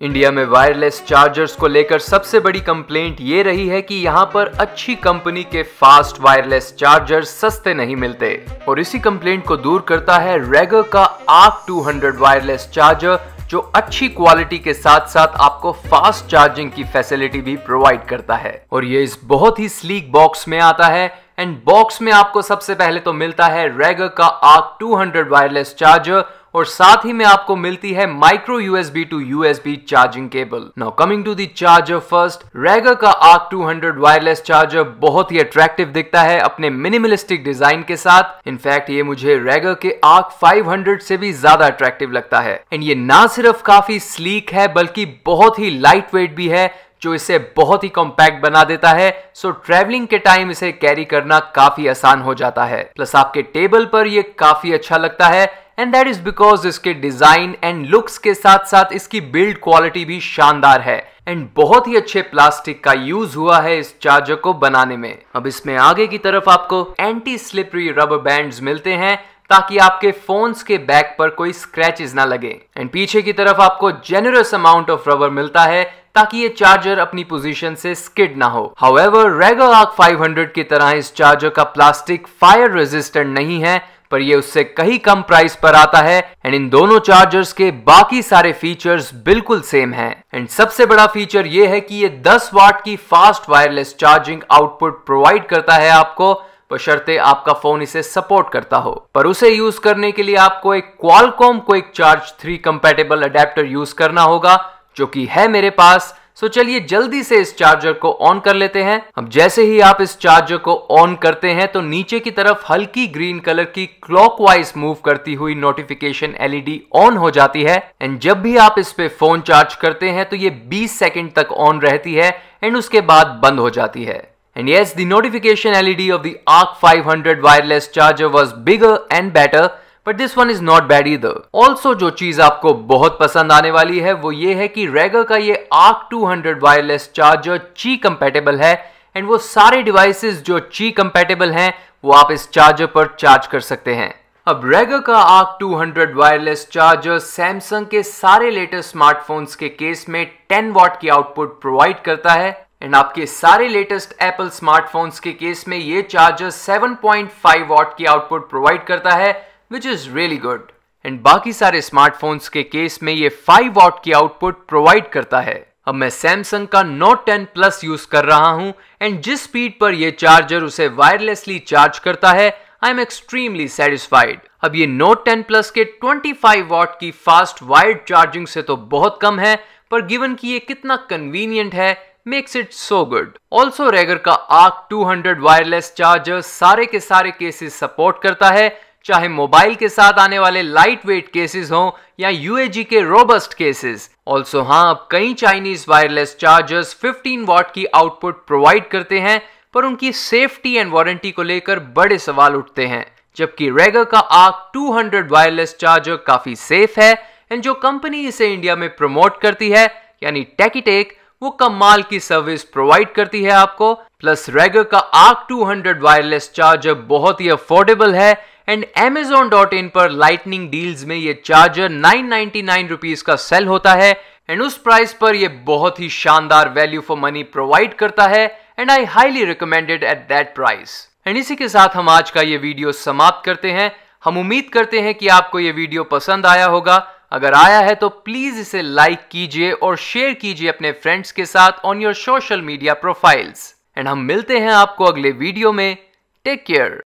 India में wireless chargers को लेकर सबसे बड़ी कंप्लेंट ये रही है कि यहाँ पर अच्छी कंपनी के फास्ट वायरलेस चार्जर सस्ते नहीं मिलते। और इसी कंप्लेंट को दूर करता है रेगर का आर्क 200 वायरलेस चार्जर, जो अच्छी क्वालिटी के साथ साथ आपको फास्ट चार्जिंग की फैसिलिटी भी प्रोवाइड करता है। और ये इस बहुत ही स्लीक बॉक्स में आता है। एंड बॉक्स में आपको सबसे पहले तो मिलता है रेगर का आर्क 200 वायरलेस चार्जर और साथ ही में आपको मिलती है micro USB to USB charging cable now coming to the charger first Regar का आर्क 200 वायरलेस चार्जर बहुत ही अट्रैक्टिव दिखता है अपने मिनिमलिस्टिक डिज़ाइन के साथ. इनफैक्ट ये मुझे रेगर के आर्क 500 से भी ज़्यादा अट्रैक्टिव लगता है. एंड ये ना सिर्फ़ काफ़ी स्लीक है, बल्कि बहुत ही लाइट वेट भी है जो इसे बहुत ही कॉम्पैक्ट बना देता है सो ट्रेवलिंग के टाइम इसे कैरी करना काफ़ी आसान हो जाता है। प्लस आपके टेबल पर यह काफ़ी अच्छा लगता है एंड दैट इज़ बिकॉज़ इसके डिज़ाइन एंड लुक्स के साथ साथ इसकी बिल्ड क्वालिटी भी शानदार है। एंड बहुत ही अच्छे प्लास्टिक का यूज़ हुआ है इस चार्जर को बनाने में। अब इसमें आगे की तरफ़ आपको एंटी स्लिपरी रबर बैंड्स मिलते हैं, ताकि आपके फोन्स के बैक पर कोई स्क्रैचेस ना लगे। एंड पीछे की तरफ़ आपको जेनरस अमाउंट ऑफ़ रबर मिलता है ताकि ये चार्जर अपनी पोजीशन से स्किड ना हो। हाउएवर रेगर आर्क 500 की तरह इस चार्जर का प्लास्टिक फायर रेजिस्टेंट नहीं है, पर ये उससे कहीं कम प्राइस पर आता है एंड इन दोनों चार्जर्स के बाकी सारे फीचर्स बिल्कुल सेम हैं। एंड सबसे बड़ा फीचर ये है कि ये 10 वाट की fast wireless charging output provide करता है आपको, बशर्ते आपका फ़ोन इसे सपोर्ट करता हो। पर उसे यूज़ करने के लिए आपको एक Qualcomm quick charge 3 compatible adapter use करना होगा जो कि है मेरे पास सो चलिए जल्दी से इस चार्जर को ऑन कर लेते हैं। अब जैसे ही आप इस चार्जर को ऑन करते हैं तो नीचे की तरफ़ हल्की ग्रीन कलर की क्लॉकवाइज मूव करती हुई नोटिफिकेशन एलईडी ऑन हो जाती है। एंड जब भी आप इस पे फ़ोन चार्ज करते हैं तो ये 20 सेकंड तक ऑन रहती है एंड उसके बाद बंद हो जाती है। And yes, the notification LED of the ARC 500 wireless charger was bigger and better but this one is not bad इधर ऑल्सो जो चीज़ आपको बहुत पसंद आने वाली है, वो ये है कि रेगर का ये Arc 200 wireless charger Qi compatible है एंड वो सारे डिवाइसेस जो ची कंपेटेबल हैं, वो आप इस चार्जर पर चार्ज कर सकते हैं। अब रेगर का आर्क 200 वायरलेस चार्जर सैमसंग के सारे लेटेस्ट स्मार्टफोन्स के केस में 10 वॉट की आउटपुट प्रोवाइड करता है एंड आपके सारे लेटेस्ट एप्पल स्मार्टफोन्स के केस में ये चार्जर 7.5 वॉट की आउटपुट प्रोवाइड करता है which is really good and बाकी सारे स्मार्टफोन्स के केस में ये 5 वॉट की आउटपुट प्रोवाइड करता है। अब मैं सैमसंग का Note 10 Plus यूज़ कर रहा हूँ एंड जिस स्पीड पर यह चार्जर उसे वायरलेसली चार्ज करता है आई एम एक्सट्रीमली सेटिस्फाइड अब ये Note 10 Plus के 25 वॉट की फास्ट वायर्ड चार्जिंग से तो बहुत कम है, पर गिवन कि ये कितना कन्वीनियंट है makes it so good also Regar का आर्क 200 वायरलेस चार्जर सारे के सारे केसेस सपोर्ट करता है चाहे मोबाइल के साथ आने वाले लाइट वेट केसेस हों या यूएजी के रोबस्ट केसेस ऑल्सो हाँ अब कई चाइनीज़ वायरलेस चार्जर्स 15 वॉट की आउटपुट प्रोवाइड करते हैं, पर उनकी सेफ्टी एंड वारंटी को लेकर बड़े सवाल उठते हैं, जबकि रेगर का आर्क 200 वायरलेस चार्जर काफ़ी सेफ़ है एंड जो कंपनी इसे इंडिया में प्रमोट करती है, यानी टेकीटेक वो कमाल की सर्विस प्रोवाइड करती है आपको। प्लस रेगर का आर्क 200 वायरलेस चार्जर बहुत ही अफोर्डेबल है एंड एमेजोन डॉट इन पर लाइटनिंग डील्स में ये चार्जर नाइन नाइनटी का सेल होता है एंड उस प्राइस पर ये बहुत ही शानदार वैल्यू फॉर मनी प्रोवाइड करता है and I highly recommended at that price and इसी के साथ हम आज का ये वीडियो समाप्त करते हैं। हम उम्मीद करते हैं कि आपको ये वीडियो पसंद आया होगा। अगर आया है तो प्लीज़ इसे लाइक कीजिए और शेयर कीजिए अपने फ्रेंड्स के साथ on your social media profiles and हम मिलते हैं आपको अगले वीडियो में. Take care